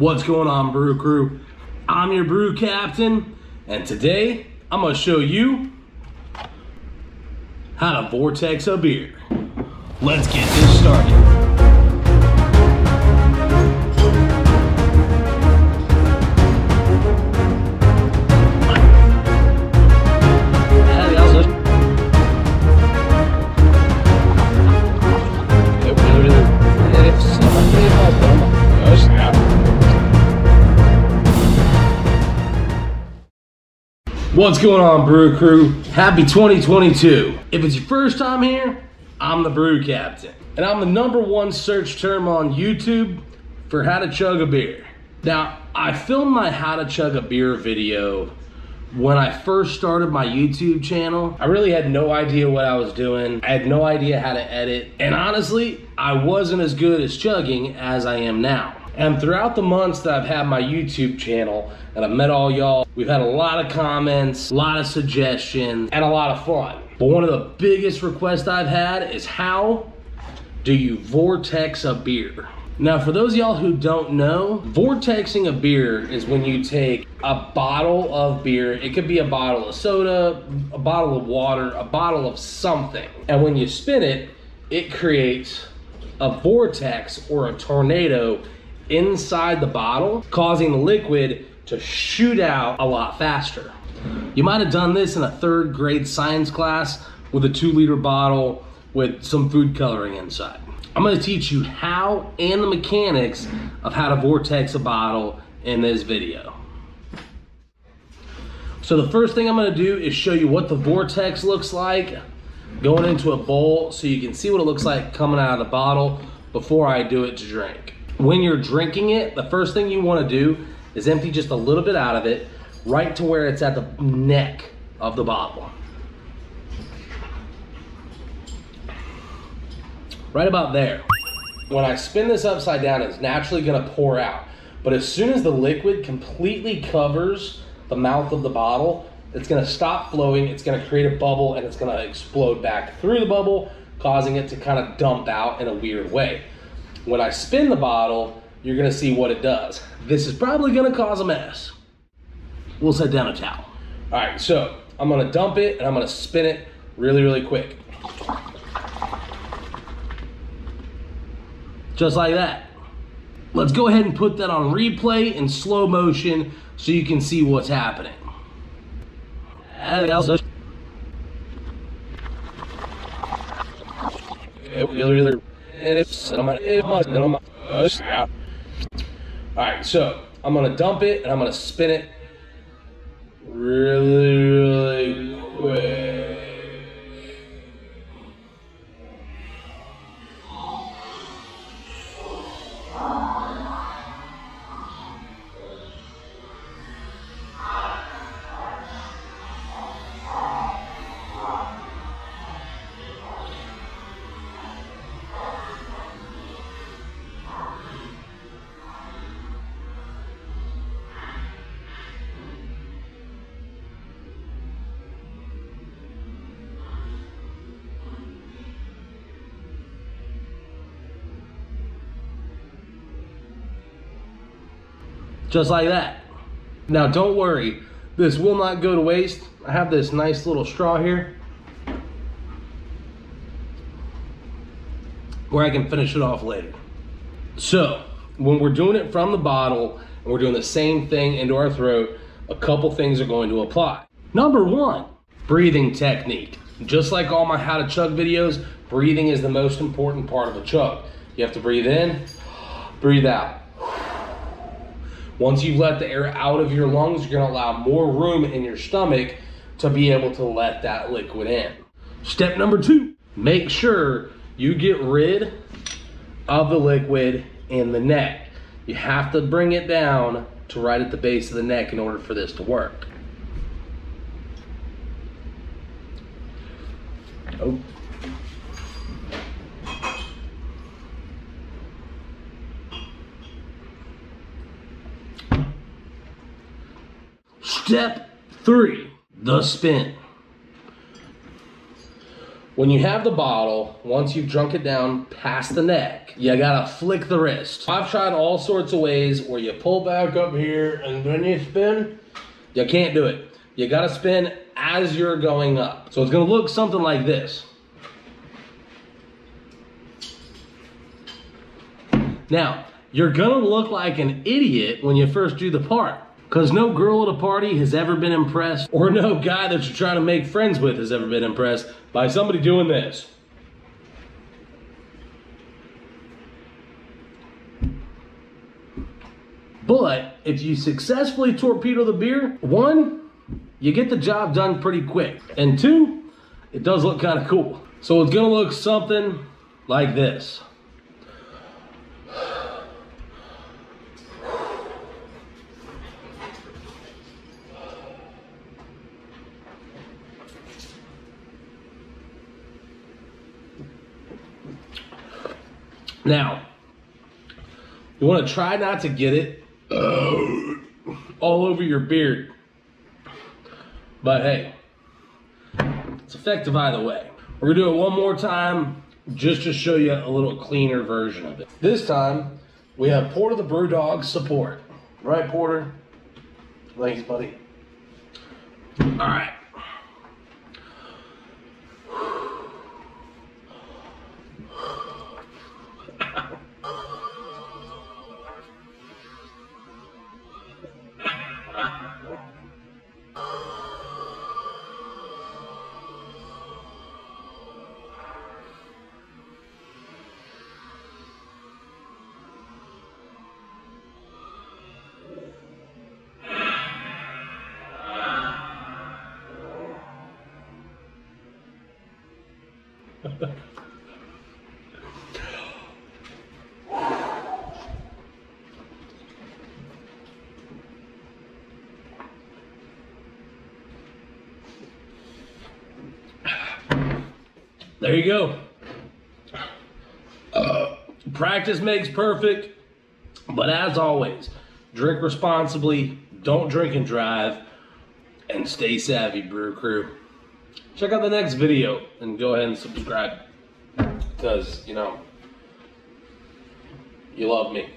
What's going on, Brew Crew? I'm your brew captain, and today I'm gonna show you how to vortex a beer. Let's get this started. What's going on, Brew Crew? Happy 2022. If it's your first time here, I'm the Brew Captain. And I'm the number one search term on YouTube for how to chug a beer. Now, I filmed my how to chug a beer video when I first started my YouTube channel. I really had no idea what I was doing. I had no idea how to edit. And honestly, I wasn't as good as chugging as I am now. And throughout the months that I've had my YouTube channel and I've met all y'all, we've had a lot of comments, a lot of suggestions, and a lot of fun. But one of the biggest requests I've had is how do you vortex a beer? Now, for those y'all who don't know, vortexing a beer is when you take a bottle of beer, it could be a bottle of soda, a bottle of water, a bottle of something, and when you spin it, it creates a vortex or a tornado inside the bottle, causing the liquid to shoot out a lot faster. You might have done this in a third grade science class with a two liter bottle with some food coloring inside. I'm gonna teach you how and the mechanics of how to vortex a bottle in this video. So the first thing I'm gonna do is show you what the vortex looks like going into a bowl so you can see what it looks like coming out of the bottle before I do it to drink. When you're drinking it, the first thing you wanna do is empty just a little bit out of it, right to where it's at the neck of the bottle. Right about there. When I spin this upside down, it's naturally gonna pour out. But as soon as the liquid completely covers the mouth of the bottle, it's gonna stop flowing, it's gonna create a bubble, and it's gonna explode back through the bubble, causing it to kind of dump out in a weird way. When I spin the bottle, you're gonna see what it does. This is probably gonna cause a mess. We'll set down a towel. All right, so I'm gonna dump it and I'm gonna spin it really, really quick. Just like that. Let's go ahead and put that on replay in slow motion so you can see what's happening. All Oh, right, so I'm gonna dump it and I'm gonna spin it really, really quick. Just like that. Now don't worry, this will not go to waste. I have this nice little straw here where I can finish it off later. So when we're doing it from the bottle and we're doing the same thing into our throat, a couple things are going to apply. Number one, breathing technique. Just like all my how to chug videos, breathing is the most important part of a chug. You have to breathe in, breathe out. Once you've let the air out of your lungs, you're gonna allow more room in your stomach to be able to let that liquid in. Step number two, make sure you get rid of the liquid in the neck. You have to bring it down to right at the base of the neck in order for this to work. Oh. Step three, the spin. When you have the bottle, once you've drunk it down past the neck, you gotta flick the wrist. I've tried all sorts of ways where you pull back up here and then you spin. You can't do it. You gotta spin as you're going up. So it's gonna look something like this. Now, you're gonna look like an idiot when you first do the part. Because no girl at a party has ever been impressed, or no guy that you're trying to make friends with has ever been impressed by somebody doing this. But if you successfully torpedo the beer, one, you get the job done pretty quick. And two, it does look kind of cool. So it's gonna look something like this. Now, you want to try not to get it all over your beard. But hey, it's effective either way. We're gonna do it one more time just to show you a little cleaner version of it. This time, we have Porter the Brew Dog support. Right, Porter? Thanks, buddy. All right. There you go. Uh, practice makes perfect, but as always, drink responsibly, don't drink and drive, and stay savvy, Brew Crew. Check out the next video and go ahead and subscribe because, you know, you love me.